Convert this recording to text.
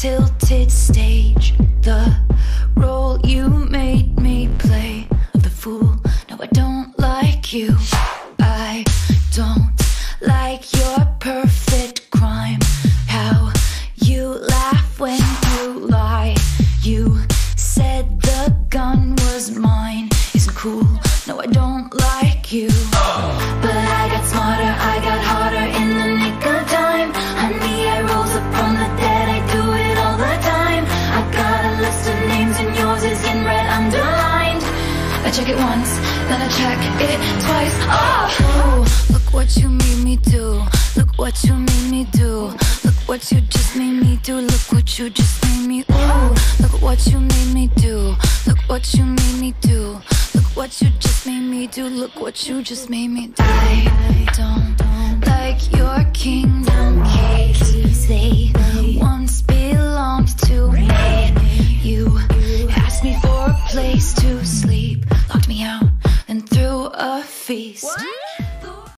tilted stage, the role you made me play of the fool. No, I don't like you. I don't like your you. But I got smarter, I got harder in the nick of time. Honey, I rose up from the dead, I do it all the time. I got a list of names and yours is in red underlined. I check it once, then I check it twice. Oh, look what you made me do. Look what you made me do. Look what you just made me do. Look what you just made me. Ooh, look what you made me do. Look what you made me do. What you just made me do. Look what you just made me do. I don't like your kingdom keys. They once belonged to me. You asked me for a place to sleep, locked me out, and threw a feast.